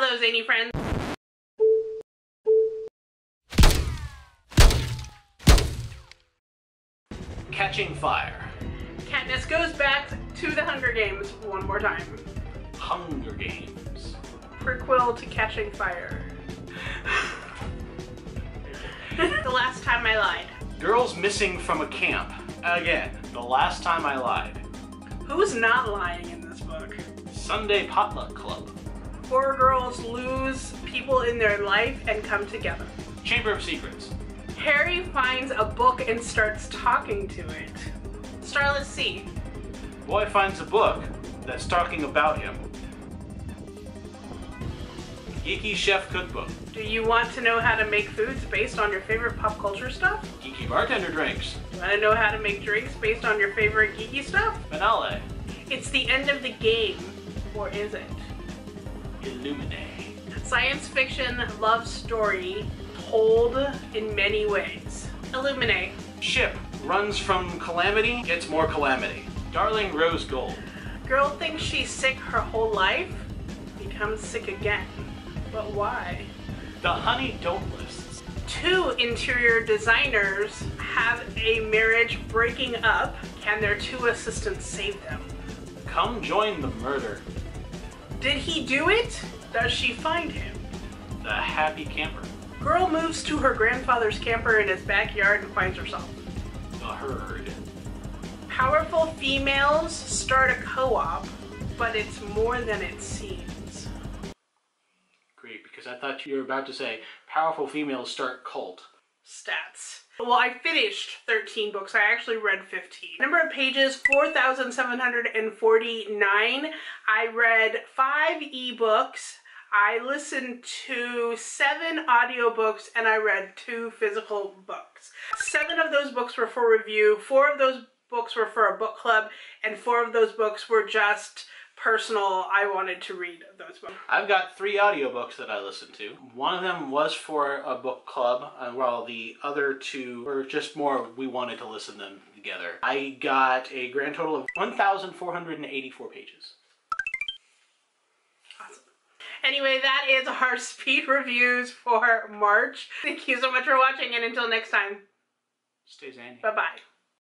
Hello, zany friends. Catching Fire. Katniss goes back to the Hunger Games one more time. Hunger Games. Prequel to Catching Fire. the last time I lied. Girls missing from a camp. Again, the last time I lied. Who's not lying in this book? Sunday Potluck Club. Four girls lose people in their life and come together. Chamber of Secrets. Harry finds a book and starts talking to it. Starless Sea. Boy finds a book that's talking about him. Geeky Chef Cookbook. Do you want to know how to make foods based on your favorite pop culture stuff? Geeky Bartender Drinks. Do you want to know how to make drinks based on your favorite geeky stuff? Finale. It's the end of the game, or is it? Illuminae. Science fiction love story told in many ways. Illuminae. Ship runs from calamity, gets more calamity. Darling Rose Gold. Girl thinks she's sick her whole life, becomes sick again. But why? The Honey Don't lists. Two interior designers have a marriage breaking up. Can their two assistants save them? Come join the murder. Did he do it? Does she find him? The Happy Camper. Girl moves to her grandfather's camper in his backyard and finds herself. The Herd. Powerful females start a co-op, but it's more than it seems. Great, because I thought you were about to say powerful females start cult. Stats. Well, I finished 13 books. I actually read 15. Number of pages, 4,749. I read five ebooks. I listened to seven audiobooks and I read two physical books. Seven of those books were for review, four of those books were for a book club, and four of those books were just personal. I wanted to read those books. I've got three audiobooks that I listened to. One of them was for a book club, uh, while the other two were just more we wanted to listen them together. I got a grand total of 1,484 pages. Awesome. Anyway, that is our speed reviews for March. Thank you so much for watching, and until next time, Stay zany. bye bye.